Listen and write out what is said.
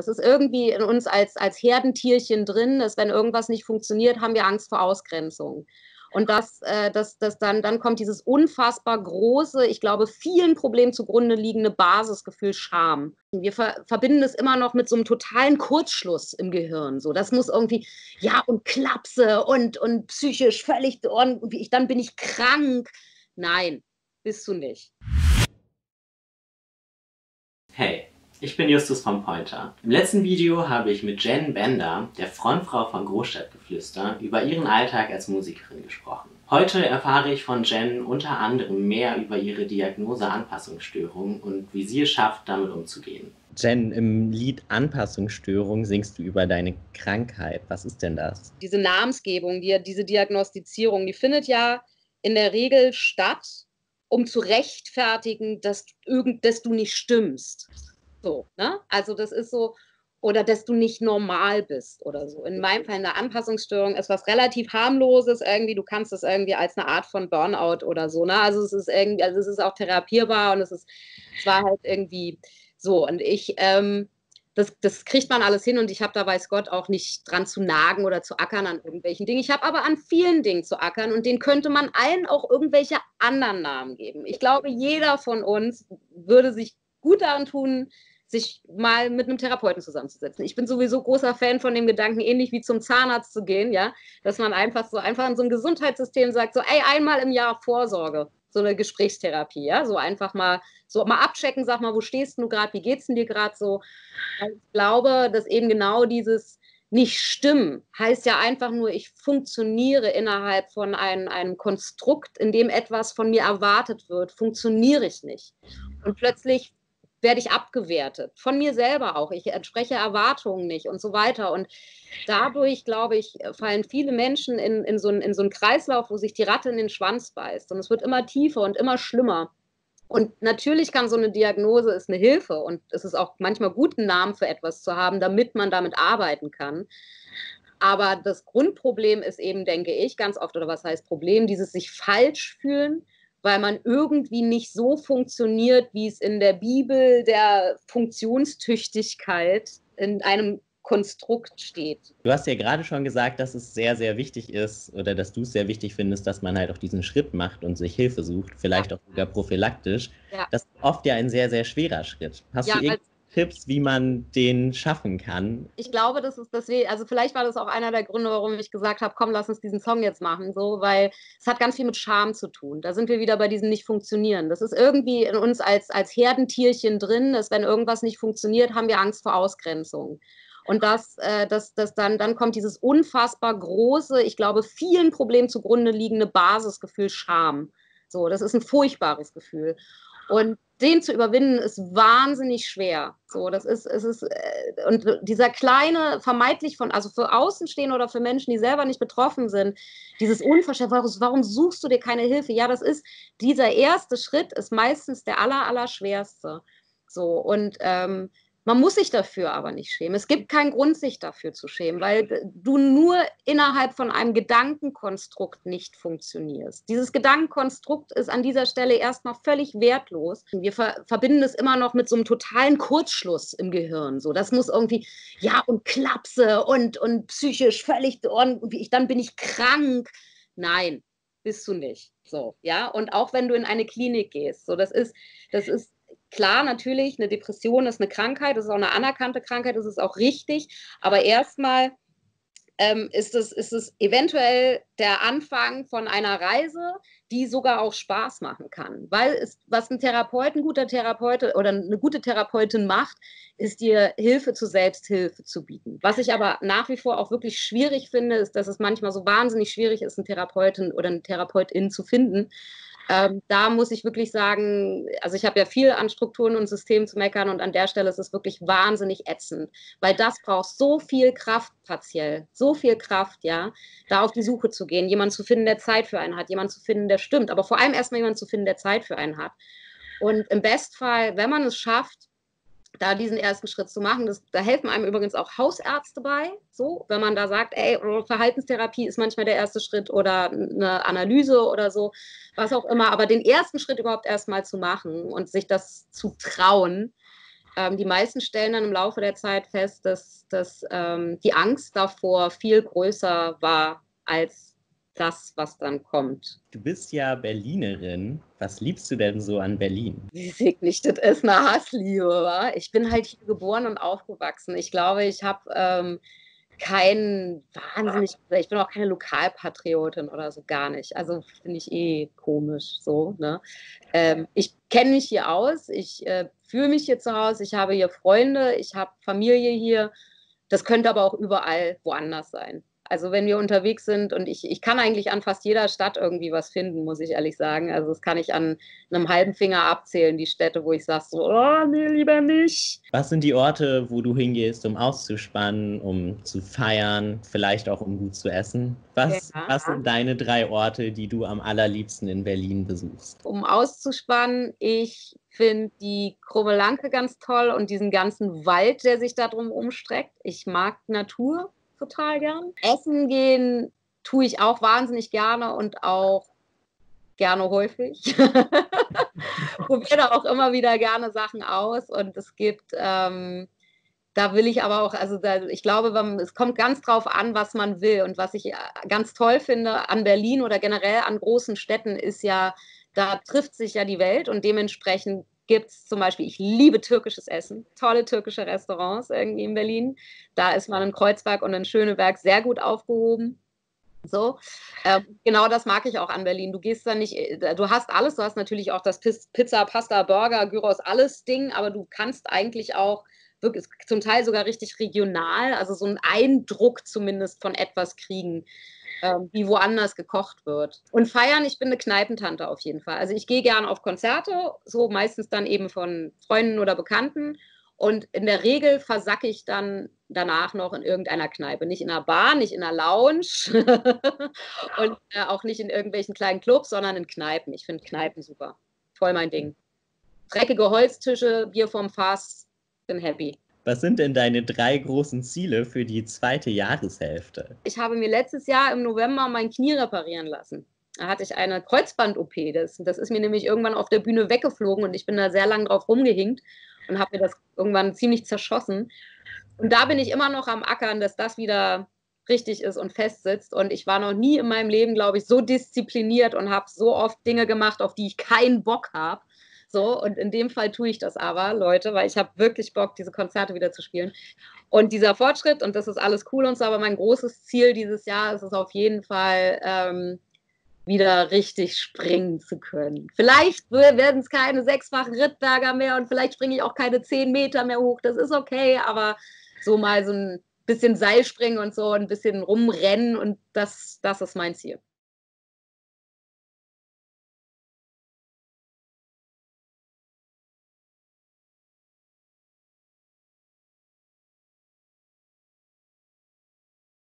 Das ist irgendwie in uns als, als Herdentierchen drin, dass wenn irgendwas nicht funktioniert, haben wir Angst vor Ausgrenzung. Und das, äh, das, das dann, dann kommt dieses unfassbar große, ich glaube, vielen Problemen zugrunde liegende Basisgefühl Scham. Wir ver verbinden es immer noch mit so einem totalen Kurzschluss im Gehirn. So, das muss irgendwie, ja, und Klapse und, und psychisch völlig, und ich, dann bin ich krank. Nein, bist du nicht. Hey, ich bin Justus vom Pointer. Im letzten Video habe ich mit Jen Bender, der Frontfrau von Großstadtgeflüster, über ihren Alltag als Musikerin gesprochen. Heute erfahre ich von Jen unter anderem mehr über ihre Diagnose Anpassungsstörung und wie sie es schafft, damit umzugehen. Jen, im Lied Anpassungsstörung singst du über deine Krankheit. Was ist denn das? Diese Namensgebung, die, diese Diagnostizierung, die findet ja in der Regel statt, um zu rechtfertigen, dass, irgend, dass du nicht stimmst. So, ne? Also das ist so, oder dass du nicht normal bist oder so. In meinem Fall eine Anpassungsstörung ist was relativ harmloses irgendwie. Du kannst es irgendwie als eine Art von Burnout oder so. Ne? Also es ist irgendwie, also es ist auch therapierbar und es ist, es war halt irgendwie so. Und ich, ähm, das, das kriegt man alles hin und ich habe da, weiß Gott, auch nicht dran zu nagen oder zu ackern an irgendwelchen Dingen. Ich habe aber an vielen Dingen zu ackern und denen könnte man allen auch irgendwelche anderen Namen geben. Ich glaube, jeder von uns würde sich gut daran tun, sich mal mit einem Therapeuten zusammenzusetzen. Ich bin sowieso großer Fan von dem Gedanken, ähnlich wie zum Zahnarzt zu gehen, ja, dass man einfach so einfach in so einem Gesundheitssystem sagt, so, ey, einmal im Jahr Vorsorge, so eine Gesprächstherapie, ja, so einfach mal so mal abchecken, sag mal, wo stehst du gerade, wie geht's denn dir gerade so? Ich glaube, dass eben genau dieses nicht stimmen heißt ja einfach nur, ich funktioniere innerhalb von einem, einem Konstrukt, in dem etwas von mir erwartet wird, funktioniere ich nicht. Und plötzlich werde ich abgewertet. Von mir selber auch. Ich entspreche Erwartungen nicht und so weiter. Und dadurch, glaube ich, fallen viele Menschen in, in, so einen, in so einen Kreislauf, wo sich die Ratte in den Schwanz beißt. Und es wird immer tiefer und immer schlimmer. Und natürlich kann so eine Diagnose ist eine Hilfe und es ist auch manchmal gut, einen Namen für etwas zu haben, damit man damit arbeiten kann. Aber das Grundproblem ist eben, denke ich, ganz oft, oder was heißt Problem, dieses sich falsch fühlen, weil man irgendwie nicht so funktioniert, wie es in der Bibel der Funktionstüchtigkeit in einem Konstrukt steht. Du hast ja gerade schon gesagt, dass es sehr, sehr wichtig ist oder dass du es sehr wichtig findest, dass man halt auch diesen Schritt macht und sich Hilfe sucht, vielleicht ja. auch sogar prophylaktisch. Ja. Das ist oft ja ein sehr, sehr schwerer Schritt. Hast ja, du Tipps, wie man den schaffen kann? Ich glaube, das ist deswegen, also vielleicht war das auch einer der Gründe, warum ich gesagt habe, komm, lass uns diesen Song jetzt machen, so, weil es hat ganz viel mit Scham zu tun. Da sind wir wieder bei diesem Nicht-Funktionieren. Das ist irgendwie in uns als, als Herdentierchen drin, dass wenn irgendwas nicht funktioniert, haben wir Angst vor Ausgrenzung. Und das, äh, das, das dann, dann kommt dieses unfassbar große, ich glaube, vielen Problemen zugrunde liegende Basisgefühl Scham. So, das ist ein furchtbares Gefühl. Und den zu überwinden ist wahnsinnig schwer. So, das ist, es ist, äh, und dieser kleine, vermeintlich von, also für Außenstehende oder für Menschen, die selber nicht betroffen sind, dieses Unverständnis, warum suchst du dir keine Hilfe? Ja, das ist, dieser erste Schritt ist meistens der aller, aller schwerste. So, und ähm, man muss sich dafür aber nicht schämen. Es gibt keinen Grund, sich dafür zu schämen, weil du nur innerhalb von einem Gedankenkonstrukt nicht funktionierst. Dieses Gedankenkonstrukt ist an dieser Stelle erstmal völlig wertlos. Wir ver verbinden es immer noch mit so einem totalen Kurzschluss im Gehirn. So, das muss irgendwie, ja, und Klapse und, und psychisch völlig, und ich, dann bin ich krank. Nein, bist du nicht. So, ja. Und auch wenn du in eine Klinik gehst, so, das ist, das ist klar, natürlich, eine Depression ist eine Krankheit, das ist auch eine anerkannte Krankheit, das ist auch richtig, aber erstmal ähm, ist, es, ist es eventuell der Anfang von einer Reise, die sogar auch Spaß machen kann. Weil es, was ein Therapeut, ein guter Therapeut oder eine gute Therapeutin macht, ist dir Hilfe zur Selbsthilfe zu bieten. Was ich aber nach wie vor auch wirklich schwierig finde, ist, dass es manchmal so wahnsinnig schwierig ist, einen Therapeuten oder eine Therapeutin zu finden, ähm, da muss ich wirklich sagen, also ich habe ja viel an Strukturen und Systemen zu meckern und an der Stelle ist es wirklich wahnsinnig ätzend, weil das braucht so viel Kraft partiell, so viel Kraft, ja, da auf die Suche zu gehen, jemanden zu finden, der Zeit für einen hat, jemanden zu finden, der stimmt, aber vor allem erstmal jemanden zu finden, der Zeit für einen hat. Und im Bestfall, wenn man es schafft, da diesen ersten Schritt zu machen. Das, da helfen einem übrigens auch Hausärzte bei, so, wenn man da sagt, ey, Verhaltenstherapie ist manchmal der erste Schritt oder eine Analyse oder so, was auch immer. Aber den ersten Schritt überhaupt erstmal zu machen und sich das zu trauen, ähm, die meisten stellen dann im Laufe der Zeit fest, dass, dass ähm, die Angst davor viel größer war als das, was dann kommt. Du bist ja Berlinerin. Was liebst du denn so an Berlin? Wie nicht, das ist eine Hassliebe, wa? Ich bin halt hier geboren und aufgewachsen. Ich glaube, ich habe ähm, kein wahnsinnig, ich bin auch keine Lokalpatriotin oder so gar nicht. Also finde ich eh komisch so. Ne? Ähm, ich kenne mich hier aus, ich äh, fühle mich hier zu Hause, ich habe hier Freunde, ich habe Familie hier. Das könnte aber auch überall woanders sein. Also wenn wir unterwegs sind und ich, ich kann eigentlich an fast jeder Stadt irgendwie was finden, muss ich ehrlich sagen. Also das kann ich an einem halben Finger abzählen, die Städte, wo ich sage so, oh nee, lieber nicht. Was sind die Orte, wo du hingehst, um auszuspannen, um zu feiern, vielleicht auch um gut zu essen? Was, ja. was sind deine drei Orte, die du am allerliebsten in Berlin besuchst? Um auszuspannen, ich finde die Krummelanke ganz toll und diesen ganzen Wald, der sich da drum umstreckt. Ich mag Natur total gern. Essen gehen tue ich auch wahnsinnig gerne und auch gerne häufig. Probiere auch immer wieder gerne Sachen aus und es gibt, ähm, da will ich aber auch, also da, ich glaube, es kommt ganz drauf an, was man will und was ich äh, ganz toll finde an Berlin oder generell an großen Städten ist ja, da trifft sich ja die Welt und dementsprechend gibt es zum Beispiel, ich liebe türkisches Essen, tolle türkische Restaurants irgendwie in Berlin. Da ist man in Kreuzberg und in Schöneberg sehr gut aufgehoben. So, äh, genau das mag ich auch an Berlin. Du gehst da nicht, äh, du hast alles, du hast natürlich auch das Pizza, Pasta, Burger, Gyros, alles Ding, aber du kannst eigentlich auch wirklich zum Teil sogar richtig regional, also so einen Eindruck zumindest von etwas kriegen ähm, wie woanders gekocht wird. Und feiern, ich bin eine Kneipentante auf jeden Fall. Also ich gehe gerne auf Konzerte, so meistens dann eben von Freunden oder Bekannten. Und in der Regel versacke ich dann danach noch in irgendeiner Kneipe. Nicht in einer Bar, nicht in einer Lounge und äh, auch nicht in irgendwelchen kleinen Clubs, sondern in Kneipen. Ich finde Kneipen super. Voll mein Ding. Dreckige Holztische, Bier vom Fass, bin happy. Was sind denn deine drei großen Ziele für die zweite Jahreshälfte? Ich habe mir letztes Jahr im November mein Knie reparieren lassen. Da hatte ich eine Kreuzband-OP. Das, das ist mir nämlich irgendwann auf der Bühne weggeflogen und ich bin da sehr lang drauf rumgehinkt und habe mir das irgendwann ziemlich zerschossen. Und da bin ich immer noch am Ackern, dass das wieder richtig ist und fest sitzt. Und ich war noch nie in meinem Leben, glaube ich, so diszipliniert und habe so oft Dinge gemacht, auf die ich keinen Bock habe. So, und in dem Fall tue ich das aber, Leute, weil ich habe wirklich Bock, diese Konzerte wieder zu spielen. Und dieser Fortschritt, und das ist alles cool und so, aber mein großes Ziel dieses Jahr ist es auf jeden Fall, ähm, wieder richtig springen zu können. Vielleicht werden es keine sechsfachen Rittberger mehr und vielleicht springe ich auch keine zehn Meter mehr hoch. Das ist okay, aber so mal so ein bisschen Seilspringen und so ein bisschen rumrennen und das, das ist mein Ziel.